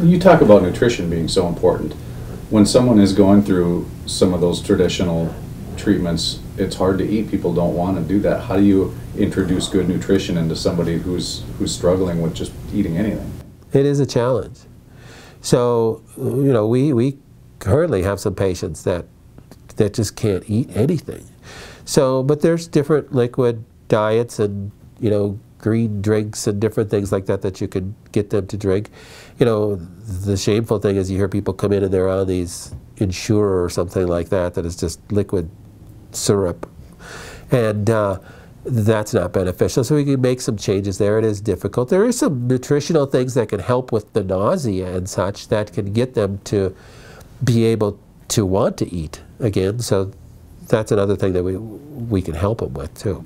You talk about nutrition being so important. When someone is going through some of those traditional treatments, it's hard to eat. People don't want to do that. How do you introduce good nutrition into somebody who's who's struggling with just eating anything? It is a challenge. So, you know, we, we currently have some patients that that just can't eat anything. So, but there's different liquid diets and, you know, green drinks and different things like that that you can get them to drink. You know, the shameful thing is you hear people come in and they're on these Ensure or something like that that is just liquid syrup. And uh, that's not beneficial. So we can make some changes there. It is difficult. There are some nutritional things that can help with the nausea and such that can get them to be able to want to eat again. So that's another thing that we, we can help them with too.